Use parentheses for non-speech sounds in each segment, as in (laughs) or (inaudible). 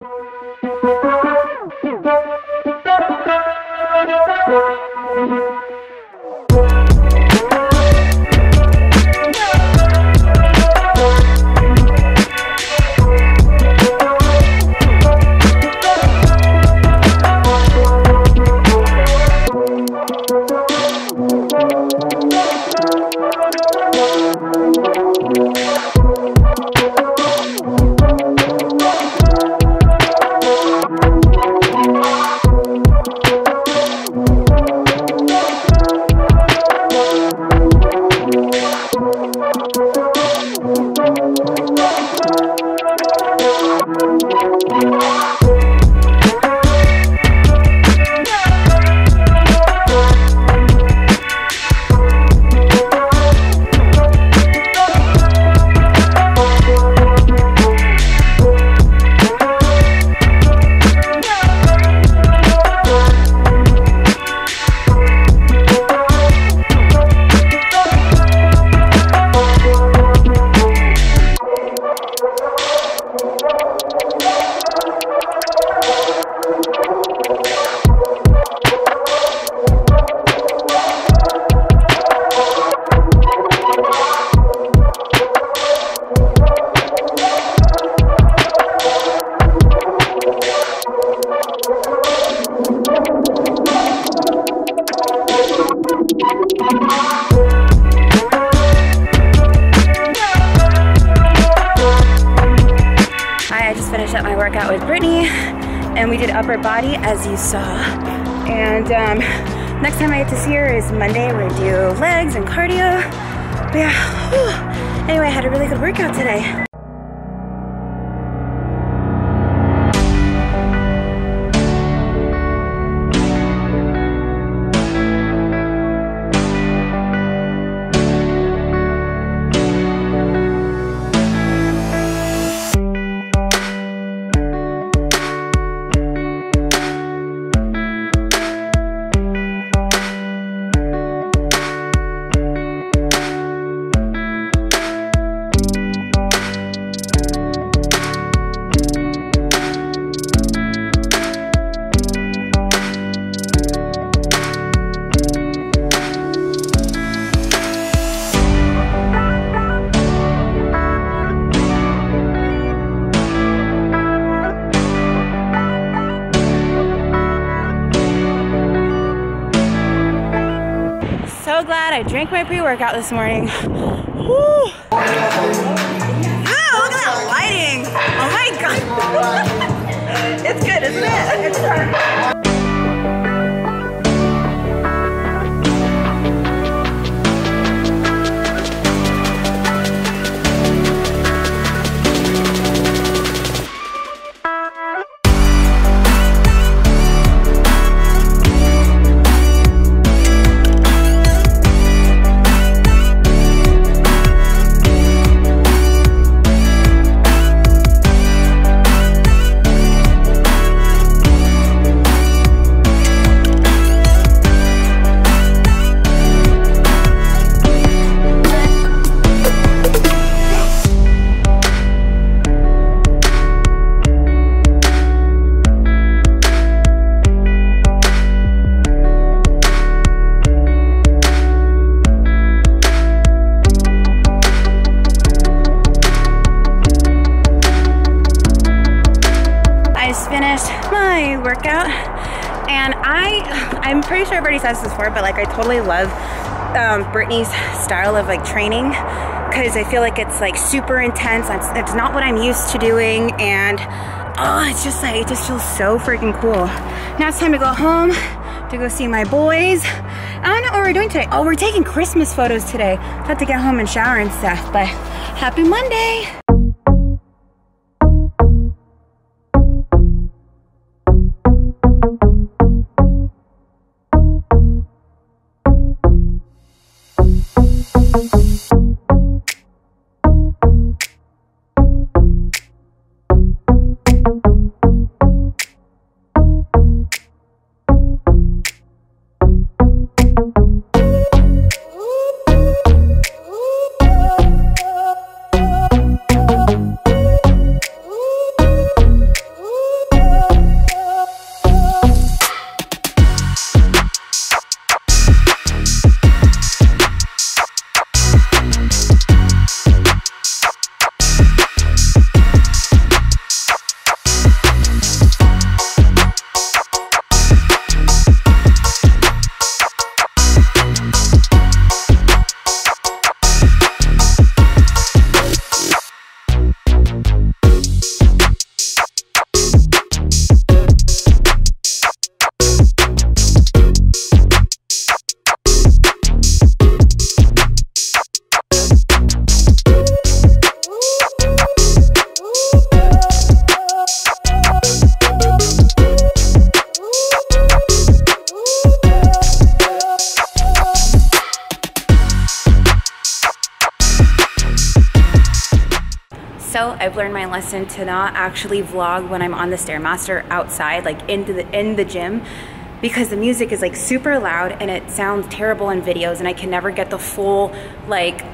workout saw. And um, next time I get to see her is Monday. We're gonna do legs and cardio. But yeah, whew. anyway, I had a really good workout today. I drank my pre-workout this morning. Woo. Ah, look at that lighting. Oh my God. (laughs) it's good, isn't it? Said this before, but like I totally love um, Brittany's style of like training because I feel like it's like super intense. It's, it's not what I'm used to doing. And oh, it's just like, it just feels so freaking cool. Now it's time to go home to go see my boys. I don't know what we're doing today. Oh, we're taking Christmas photos today. Have to get home and shower and stuff, but happy Monday. I've learned my lesson to not actually vlog when I'm on the Stairmaster outside, like into the in the gym because the music is like super loud and it sounds terrible in videos and I can never get the full like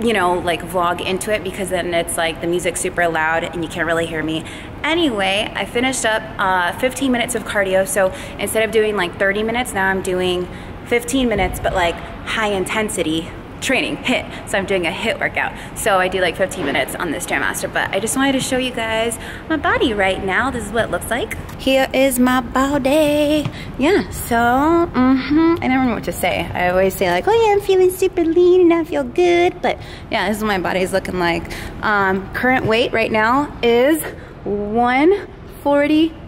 you know, like vlog into it because then it's like the music's super loud and you can't really hear me. Anyway, I finished up uh, 15 minutes of cardio. So instead of doing like 30 minutes, now I'm doing 15 minutes, but like high intensity training, HIIT. So I'm doing a HIIT workout. So I do like 15 minutes on this Stairmaster, but I just wanted to show you guys my body right now. This is what it looks like. Here is my body. Yeah, so, mm-hmm. I never know what to say. I always say like, oh yeah, I'm feeling super lean and I feel good. But yeah, this is what my body's looking like. Um, current weight right now is 140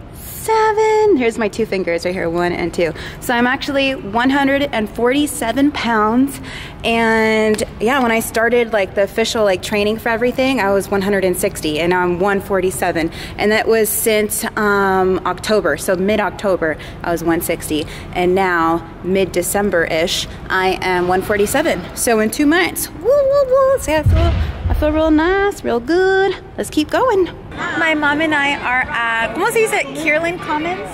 seven. Here's my two fingers right here, one and two. So I'm actually 147 pounds. And yeah, when I started like the official like training for everything, I was 160 and now I'm 147. And that was since um, October. So mid-October, I was 160. And now mid-December-ish, I am 147. So in two months, woo, woo, woo. See, I feel I feel real nice, real good. Let's keep going. My mom and I are at, ¿cómo se dice? Kierland Commons?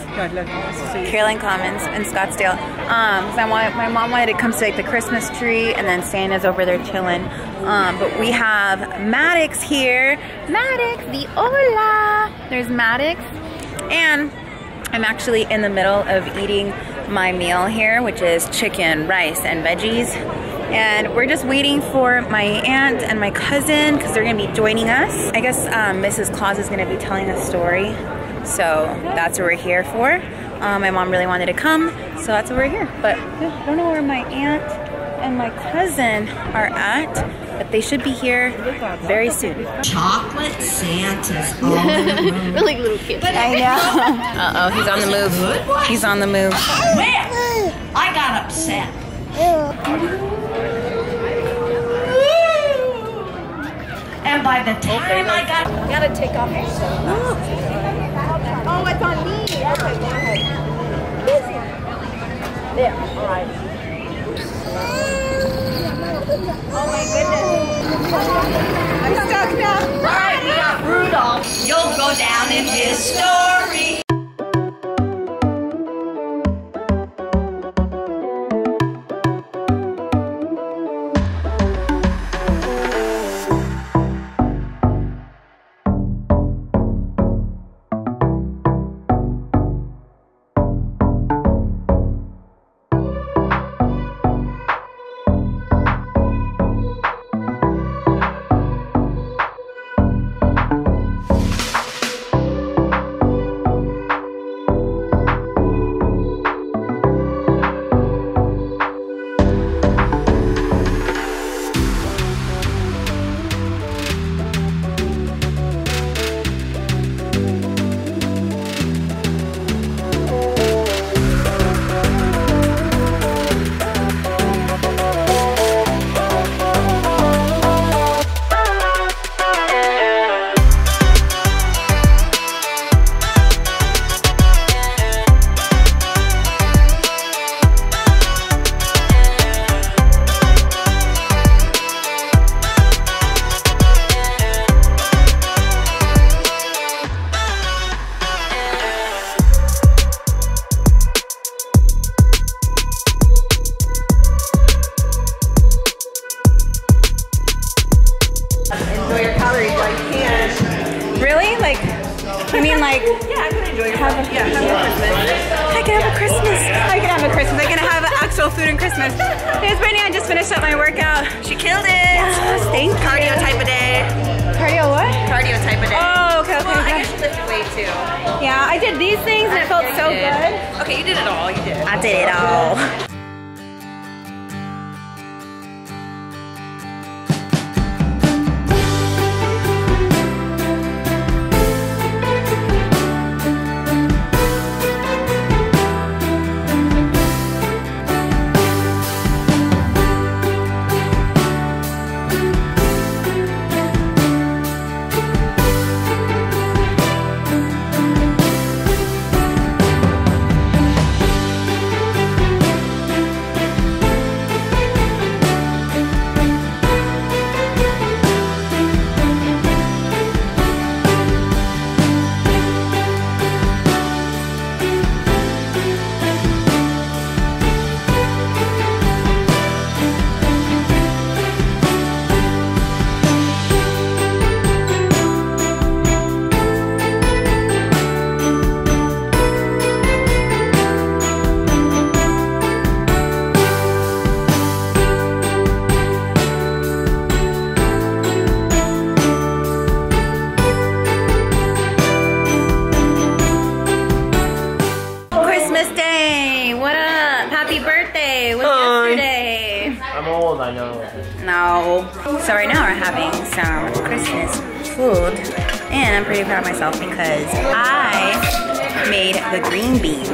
Kierland Commons in Scottsdale. Um, I want, my mom wanted to come see like the Christmas tree and then Santa's over there chilling. Um, but we have Maddox here. Maddox, the hola. There's Maddox. And I'm actually in the middle of eating my meal here, which is chicken, rice, and veggies. And we're just waiting for my aunt and my cousin because they're gonna be joining us. I guess um, Mrs. Claus is gonna be telling a story. So that's what we're here for. Um, my mom really wanted to come, so that's what we're here. But I don't know where my aunt and my cousin are at, but they should be here very soon. Chocolate Santa's (laughs) all in We're like little kids. I know. Uh-oh, he's on the move. He's on the move. Where? I got upset. And by the time I got You gotta take off your Oh, it's on me. Okay, go ahead. There, all right. Oh my goodness. I'm stuck now. All right, we got Rudolph. You'll go down in history. Enjoy actual food and Christmas. Here's Brittany. I just finished up my workout. She killed it. Yes, thank you. Cardio type of day. Cardio what? Cardio type of day. Oh, okay, okay. Well, I guess lifted weight too. Yeah, I did these things and it felt so good. Okay, you did it all. You did. I did it all. So right now we're having some Christmas food and I'm pretty proud of myself because I made the green beans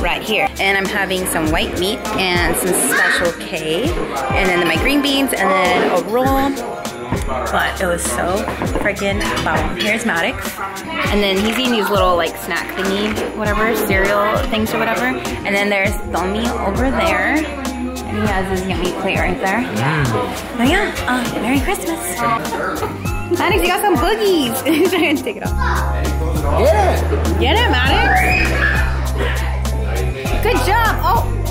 right here. And I'm having some white meat and some special K and then my green beans and then a roll but it was so freaking bomb. Here's Maddox, and then he's eating these little like snack thingy, whatever, cereal things or whatever. And then there's Domi over there, he has his yummy plate right there. But yeah, uh, Merry Christmas. Maddox, you got some boogies. he's trying to take it off. Get it! Get it, Maddox. Good job. Oh.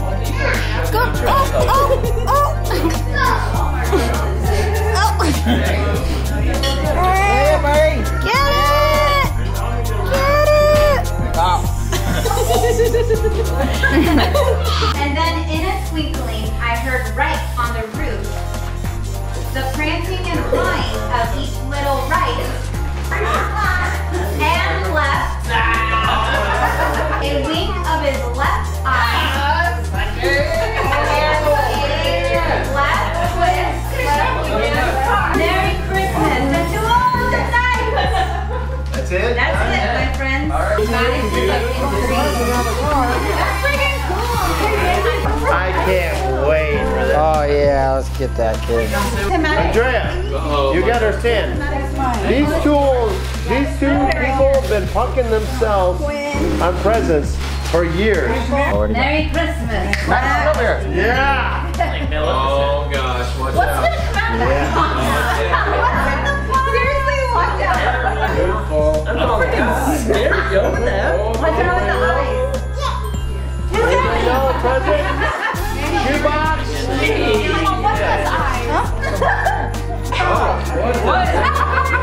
I can't wait for that. Oh yeah, let's get that kid. Andrea, you gotta understand. These tools, these two people have been punking themselves on presents for years. Merry Christmas. Come here. Yeah. Oh gosh, watch What's out. gonna come out of that? (laughs) What's in the box? Seriously, watch out. There you go. Watch out with the eyes. Present. Shoebox. Oh, what's those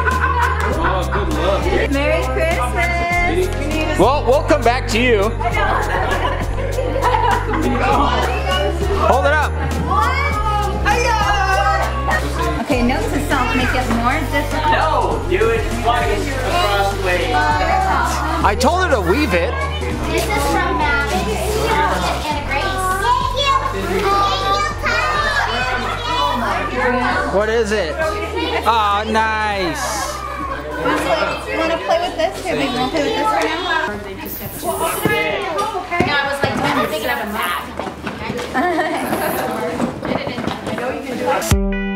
eyes? Oh, good luck. Merry Christmas. Well, we'll come back to you. Hold (laughs) more difficult. No, do it twice across the way. I told her to weave it. This is from uh, Matt and Grace. What is it? Oh, nice. Want to play with this? Want to play with this right now. Okay. I was like, I? I know (laughs) (laughs) you can do it.